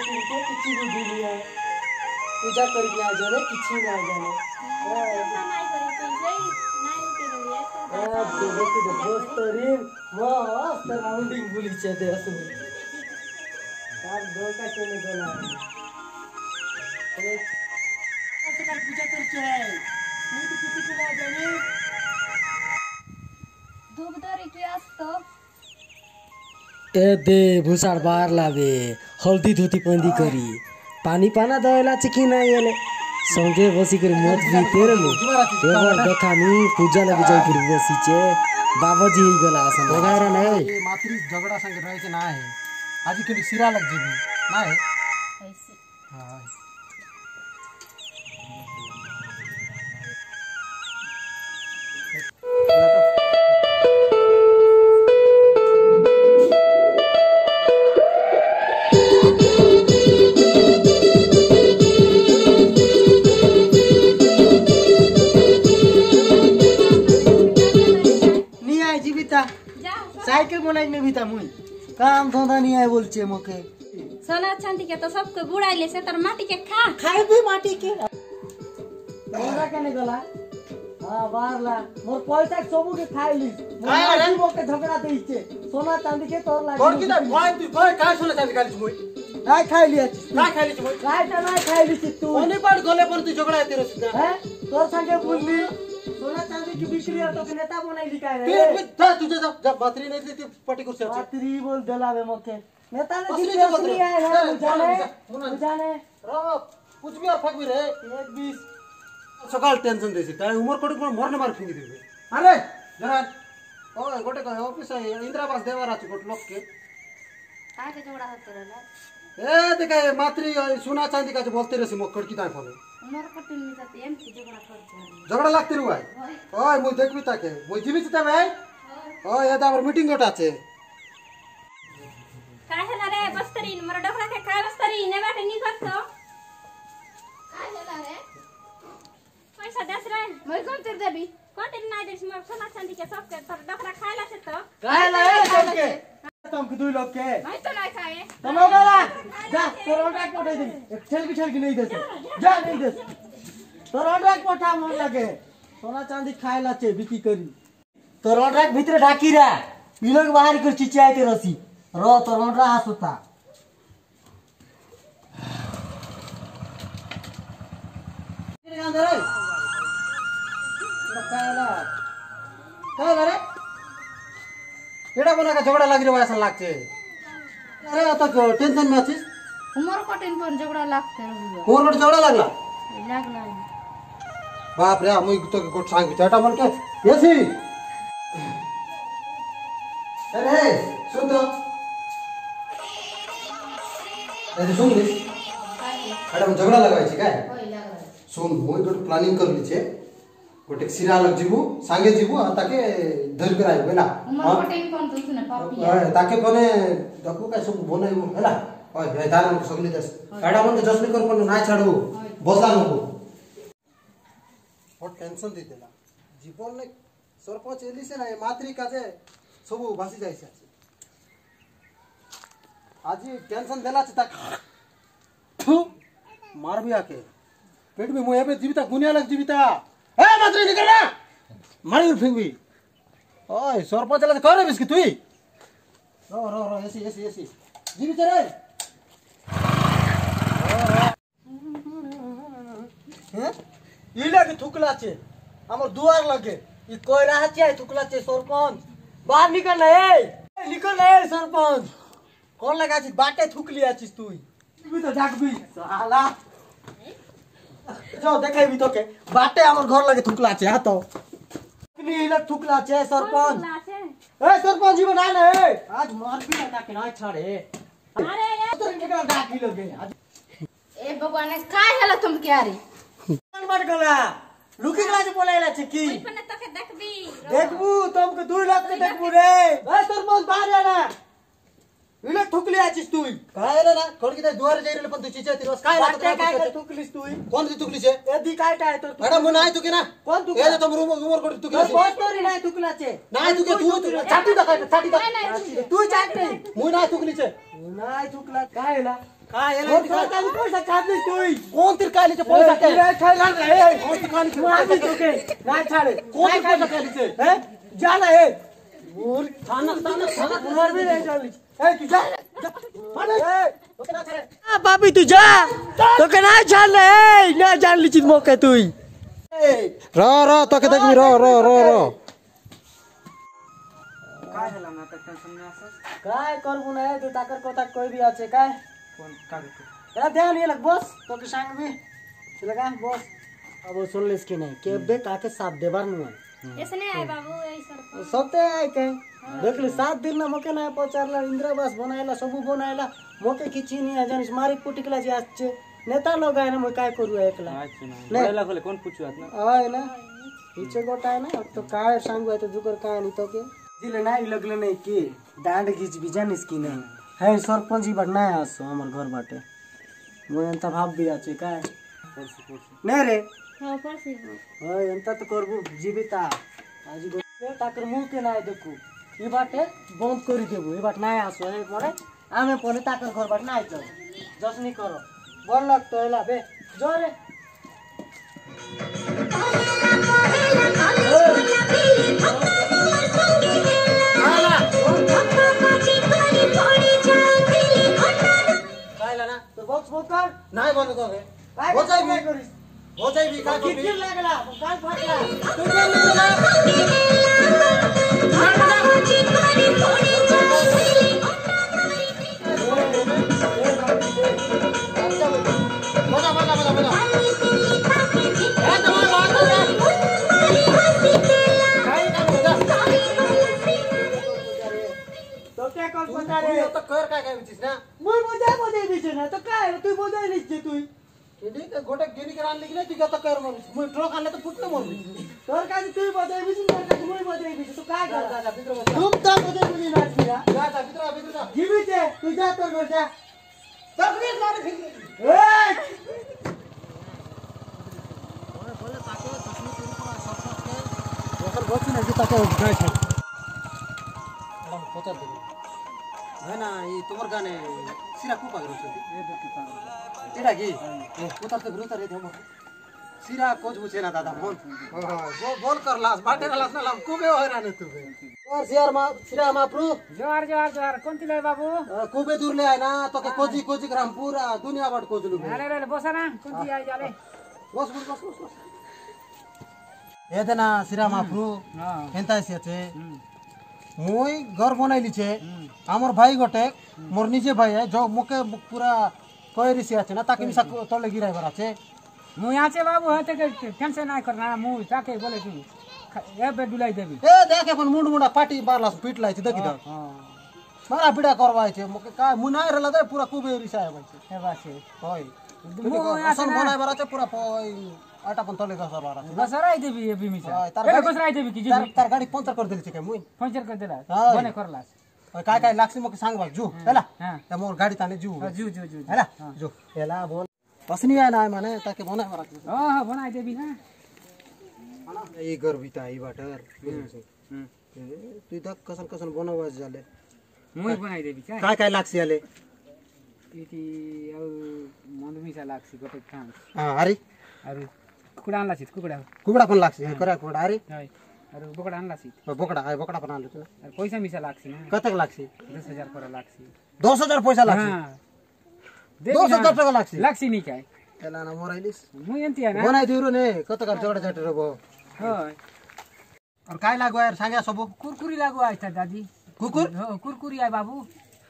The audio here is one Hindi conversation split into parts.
રીતે કિછી બુધી લે પૂજા કરી ના જાને કિછી ના જાને મસ્ત રાઉન્ડિંગ ભૂલી છે તે હસું તાર ડોકા છે ને ગોલા ऐसे कर पूजा करके है नहीं तो किसी को ना जाने दुग्ध रिक्यास तो এদে ভুসার বার লাবে হলদি ধুতি পন্দি করি। পানি পানা দয়লা চিকি নাই এলে সঙ্গে বসি করে মদ বি পেরলো এবার দেখানি পূজা লাগে যাই করে বসিছে বাবাজি হয়ে গেল আসন বগাইরা নাই। মাতৃ ঝগড়া সঙ্গে রয়েছে না আজি কিন্তু সিরা লাগ যাবি না হ্যাঁ। বলছে মোকে सोना चांदी के तो सबको बुड़ाइले से तर माटी के खा খাই তুই মাটি কে ওরা কেনে গলা হ্যাঁ বারলা মোর পয়সা সবুকে খাইলি মোর মোকে ঝগড়া দেইছে সোনা চাঁদি কে তোর লাগে कौन किदा कौन तू कौन काय सुने चांदी काली मुई নাই খাইলি আছিস काय खाली मुई কাইটা নাই খাইলি তুই कोनी पाट गले पर तू झगड़ा तेरे सुदा হ্যাঁ তোর সঙ্গে বুঝলি সোনা চাঁদি কি বিক্রি আর তোকে নেতা বনাইলি কাই तू রে जा तुझे जा जा मातृ नहीं थी पटी कुर्सी আছে পাত্রি বল দেলাবে মোকে नेताले दिल्ली असली आए ना बुझाने बुझाने राम कुछ भी अफक भी रहे एक बीस सकाल टेंशन देसी त उमर कोटी को मरने मार फिंगी देबे अरे जरा ओ गोटे का ऑफिस है इंदिरा आवास देवा राची कोट लोग के काय ते जोड़ा होत रहला ए देखा ये मात्री सोना चांदी का जो बोलते रहसी मक्कड़ की ताई फले उमर कोटी में जाते एम की झगड़ा करते झगड़ा लागते रुआ ओए मु देखबी ताके मु जीवित तबे ओए ए दाबर मीटिंग गोटा छे काय झालं रे? बस तरी मला डोकला काय काय बस तरी? नाही बाटे नी करतो. काय झालं रे? पैसा द्यास रे. मग कोण तरी देबी कोण तरी नाही देस मग सोना चांदीचे चौके तर डोकला खायला येतो. काय नाही चौके तुमको दुई लोग के नहीं तो नहीं खाए तुम लोग जा तोर ऑर्डर एक दे खेल की खेल नहीं देते. जा नहीं देते. तोर ऑर्डर एक मन लगे. सोना चांदी खाए लाचे बिकी करी. तोर ऑर्डर भीतर ढाकी रा मिलोग बाहर कर चिचियाए ते रसी रो तो रोन रहा सुता। झगडा लागिरहेको असं लाग्थे अरे आता टेन्सन मा अछिस उमरकोटीन पण झगडा लागते तो उमरकोट झगडा लागला? लागला बाप रे मुई तो कोट सांगितलं एटा मन के। येसी अरे! એ તો શું લઈશ મેડમ ઝઘડા લગાવે છે કાંઈ ଶୁଣୁ ମୁଇଁ ଗୋଟେ ପ୍ଲାନିଂ କରିଲି ଯେ ଗୋଟେ ସିରା ଲୋକ ଯିବୁ ସାଙ୍ଗେ ଯିବୁ ଆଉ ତାକେ ଧରିକରି ଆଇବୁ ହେଲା ତାକେ ମାନେ ତାକୁ କାଇଁ ସବୁ ବନେଇବୁ ହେଲା ତାର ସଗଲି ଦେଶ ଏଇଟା ମତେ ଜଶ୍ନି କରିବୁ ନାଇଁ ଛାଡ଼ିବୁ ବସା ନବୁ ବହୁତ ଟେନସନ୍ ଦେଇଦେଲା ଜୀବନରେ ସରପଞ୍ଚ ହେଲି ସେ ନା ମାତ୍ରିକା ଯେ ସବୁ ଭାସି ଯାଇଛି आज, टेंशन देला छ तक। थू मार भी आके। पेट में मुँह पे जीविता, गुनिया लग जीविता। ए मात्र निकल ना। मार फिंग भी। ओए सरपंच चला तो कर बिस्की तू रो रो रो ऐसी ऐसी ऐसी। जीवित रे हे? इला के थुकला छे। हमर दुआर लगे। দুয়ার লাগে ই কই थुकला छे, सरपंच। बाहर निकल ना, ए। निकल ना, ए, सरपंच। कौन लगा छी बाटे थुक लिया छी तू तू तो जागबी। साला। जो देखे भी तो बाटे हमर घर लगे थूकला छे हाँ तो। कितनी इला थूकला छे सरपंच। ए सरपंच जी बना ले। आज मार भी ना के ना छड़े। अरे ये तो निकल डाकी लगे। ए भगवान काय हला तुम क्या रे कौन बात गला? लुकी गला जे बोलायला छे की? ओइ पने तके देखबी। देखबू तो तुमके दूर लाग के देखबू रे। ए सरपंच बाहर आना इला थुकली आचीस तू काय रे ना खडकीत दुवार जाईल पण तू चिचे तिरस काय वाटते काय काय थुकलीस तू कोण ती थुकलीस ए दी काय काय तर मॅडम मग नाही तुकी ना कोण तू ए तुम रूम रूमवर कोण तुकी कोण तोरी नाही तुकलाचे नाही तुके तू छाती दाखव छाती दाखव तू चाट नाही मु नाही तुकलीचे नाही तुकला काय ला काय ला पैसा कोण तिर कालीचे पैसा काय नाही खायला रे हे जाला हे ए, तू जा. ए, आ, बाबी तू जा। तो का नाही छाडलं ए नाही जाणली चित मोका तुई। र र तके देखबी। र र र र। काय झालं ना आता टेन्शन नाही असं काय करबू नाही तू ताकर कोता कोई भी আছে काय? कोण? काय करतो याला ध्यान ये लग बस। तो के सांग चला का बस। अब वो सुन लेस की नहीं? के बे काके साथ देबार नु ऐसे नहीं आए बाबू सर. सत्य आहे काय देखली सात दिन ना मके ना पचारला इंदिरावास बनायला सबू बनायला मके किछि नहीं है जानिस मारी कुटिकला जे आछे। नेता लोग आए ना मैं काय करू एकला? नहीं बोले कौन पूछू आत ना? हाय ना पीछे गोटा है ना तो काय सांगू है तो जुकर काय नहीं तो के? ज़िले ना लगले नहीं की डांड घीच भी जानिस की नहीं है सरपंच जी आसो हमर घर बाटे। मोय अंत भाव भी आछे काय? रे? हाँ परसी। हाँ तो करबू जीविता। आज गो ताकर मुँह के ना देखू। এবারে বন্ধ করে দেব এবার না আসো এরপরে আমি পরে তাকার ঘরবার না যাব। যশনি করো। বলল তো এলা বে জরে। নাই বন্ধ করবে। বোঝাইবি বোঝাইবি কাজ লাগলা কাজ ফাটলা। তুই তো কর কা কা বিছিস না মই বোঝাই বোঝাই বিছিস না তো কাই তুই বোঝাই নিস যে তুই কেডি তো গোটা গেনি করে আনলি কিনা তুই কত কর মরবি মই ট্রক আনলে তো ফুটলে মরবি তোর কাছে তুই বোঝাই বিছিস না কাছে মই বোঝাই বিছিস তো কাই যা যা ভিতরে তুম তো বোঝাই বুঝি না যা যা ভিতরে ভিতরে যা জিবি তুই যা তোর ঘর তোর ঘরে যা রে এই বলে তাকে চশমা ଭାଇନା ଏଇ ତୁମର ଗାଁରେ ସିରା କୋଉ ପାଖରେ ଅଛନ୍ତି ଏଇଟା କି କୋଥା ତ ବିରୋଧ ରେ ଦେବ सिरा कोच पूछे ना दादा बोल। हाँ। वो बोल कर लास बाटे ना लास ना लाम कुबे हो रहा ने तुबे और सियार मा सिरा मा प्रू। ज़ोर ज़ोर ज़ोर कौन तिले बाबू? कुबे दूर ले आए ना तो के कोजी कोजी ग्राम पूरा दुनिया बाट कोच लूगे अरे अरे बसा ना कौन ती हाँ। आई जाले? बस बस बस बस ये देना सिरा मा हाँ। प्रू। हाँ। केंता सिया छे মুই ঘর বনাইলিছে আমার ভাই গটে মোর নিজে ভাই जो মুকে পুরা কয়েরিসি আছে না তাকে মিশা তলে গিরাইবার আছে। মুই আছে বাবু হতে টেনশন নাই করনা মুই তাকে বলে কি এবে ডুলাই দেবি। এ দেখ এখন মুন্ড মুন্ডা পাটি বারলাস পিট লাইছে দেখি দাও মারা পিটা করবা আছে মুকে কাই মুই নাই রেলা দে পুরা কুবে রিসা আছে এবার আছে হয় মুই আছে আসল না। বনাইবার আছে পুরা পই। আটা পন তলে গসর মারা গসর আই দেবি এ বিমি স্যার এটা গসর আই দেবি কি জি তার গাড়ি পঞ্চার করে काय काय सांग मोर गाडी ताने बोल माने ताके हो देबी ना ए घर बिता ई बाटर तू तक कसन कसन बनावा जाले देबी काय काय अरे कुकडा आणला शीत कुकडा कुकडा पण लागशील. हे करा कुकडा अरे. अरे बोकडा आणला शीत बोकडा आहे बोकडा पण आणलं छ पैसा मिसा लागसी ना. कतक लागशील? दस हजार परा लागसी दोस हजार पैसा लागशील? हां दे दोस हजार टका लागशील? लागसी नि काय? त्याला ना मोरायलीस मु यंती आहे ना. बनाइदिउ र ने कतक जडा जाटर भो हय. अरे काय लागू यार सांगा सबो. कुरकुरी लागू आहे त्या दादी. कुकुर हो कुरकुरी आहे बाबू.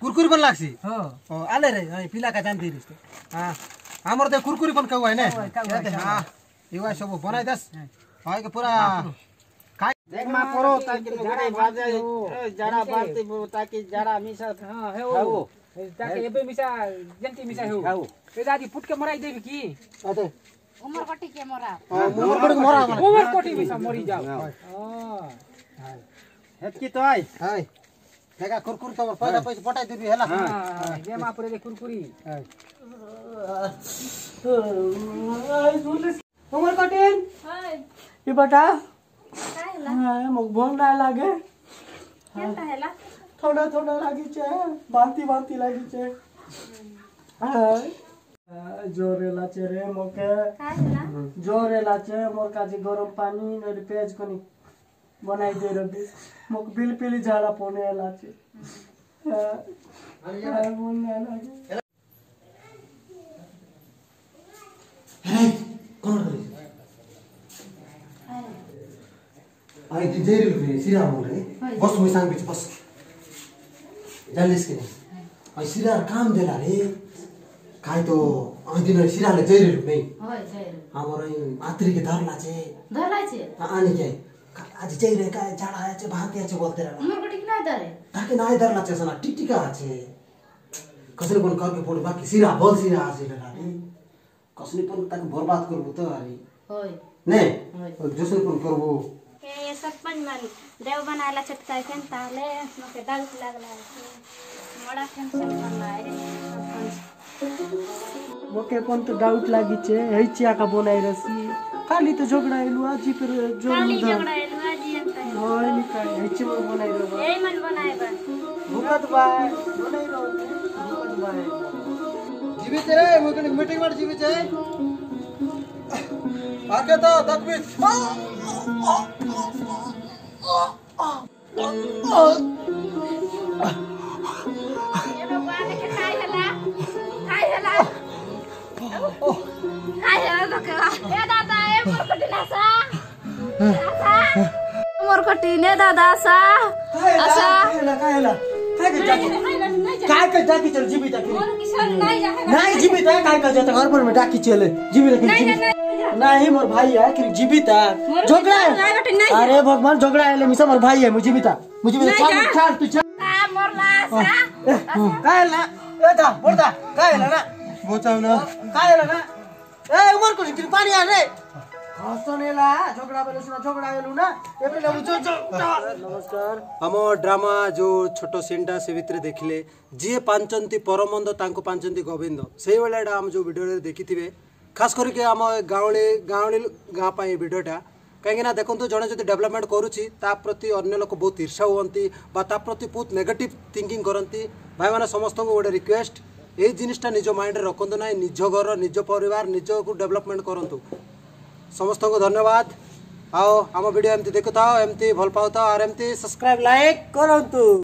कुरकुरी पण लागसी हो. हो आले रे. पिला का जान्थे रे हाम्रो त कुरकुरी पनि खाऊ होइन ইউয়া সব বনাই দাস হয় কে পুরা খাই দেখ মা পরো তাকে যারা বাজে যারা বাজতে তাকে যারা মিশা হ্যাঁ হে ও তাকে এবে মিশা জেন্টি মিশা হে ও এ দাদি পুটকে মরাই দেবি কি আতে উমর কোটি কে মরা উমর কোটি মরা উমর কোটি মিশা মরি যাও ও হেত কি তোই হাই দেখা কুরকুরি তোমার পয়সা পয়সা পটাই দিবি হেলা হ্যাঁ যে মা পরে কুরকুরি হ্যাঁ ये बेटा? हाँ, मुखभोन ना लागे थोड़ा थोड़ा लागी। चे बांती बांती लागी चे हाँ।, हाँ। जोरे रे मोके। जोरे लाचे मोर काजी गरम पानी नरी पेज कोनी बनाई दे रबी। मोक बिल पिली झाड़ा पोने लाचे हाँ।, हाँ आइ त्यो जे रिल फेरि सिधा मलाई बस मै साङ्गेछु बस जान्दैस कि अनि सिधा काम देला रे काय तो आउँदिन सिराले जै रिल नै हाम्रो मातृके धरला छे धरला छे आनी के आज जै रे काय झाडा आया छे भाते छे बोलते रे उमर कटिक ना धरे ताके ना धरला छे सना टिकटिका छे कसले कोन करके फ़ोन बाकी सिरा बोल सिरा आसे लगा कसले कोन ताके बर्बाद करबो त अरे होय ने जोसन कोन करबो हे सरपंच म्हण देव बनायला चिटकाय केंत आले मग डाऊट लागला मोडा टेन्शन बनलाय सरपंच. मोके कोण तो डाउट लागी छे हे चिया का बनाई रसी. खाली तो झगड़ा एलु आज फिर जो खाली झगड़ा एलु आज एकता होय नि का हे ची मन बनाई रो ए मन बनाई बा. भूकत बाय बनाई रो भूकत बाय जीवित रे मोकने मीटिंग मार जीवित है आके तो तकबीर हे हे हे दादा हे असा असा काय काय टाकी चल जीवित आहे नाही जीवित है काय काय जाता में टाकी चले है जीवित नहीं मोर भाई है कि जीवित है झगड़ा है अरे भगवान झगड़ा है मिसा मोर भाई है मुझे जीवित मुझे जीवित चल चल तू चल. मोर लासा काय ला ए दा मोर दा काय ला ना बोचाव ना काय ला ना ए उमर को कि पानी आ रे. हसनेला झगडा बेलो सुना झगडा ना. एबे लगु जो नमस्कार. हम ड्रामा जो छोट सीनटा से भितर देखिले जे पांचंती परमंद तांको पांचंती गोविंद सेई वेला हम जो वीडियो देखिथिबे ଖାସ୍ କରିକି ଆମ ଏ ଗାଉଁଳି ଗାଉଁଳି ଗାଁ ପାଇଁ ଏ ଭିଡ଼ିଓଟା କାହିଁକିନା ଦେଖନ୍ତୁ ଜଣେ ଯଦି ଡେଭଲପମେଣ୍ଟ କରୁଛି ତା ପ୍ରତି ଅନ୍ୟ ଲୋକ ବହୁତ ଈର୍ଷା ହୁଅନ୍ତି ବା ତା ପ୍ରତି ବହୁତ ନେଗେଟିଭ୍ ଥିଙ୍କିଂ କରନ୍ତି ଭାଇମାନେ ସମସ୍ତଙ୍କୁ ଗୋଟେ ରିକ୍ୱେଷ୍ଟ ଏଇ ଜିନିଷଟା ନିଜ ମାଇଣ୍ଡରେ ରଖନ୍ତୁ ନାହିଁ ନିଜ ଘର ନିଜ ପରିବାର ନିଜକୁ ଡେଭଲପମେଣ୍ଟ କରନ୍ତୁ ସମସ୍ତଙ୍କୁ ଧନ୍ୟବାଦ ଆଉ ଆମ ଭିଡ଼ିଓ ଏମିତି ଦେଖୁଥାଅ ଏମିତି ଭଲ ପାଉଥାଅ ଆଉ ଏମିତି ସବସ୍କ୍ରାଇବ୍ ଲାଇକ୍ କରନ୍ତୁ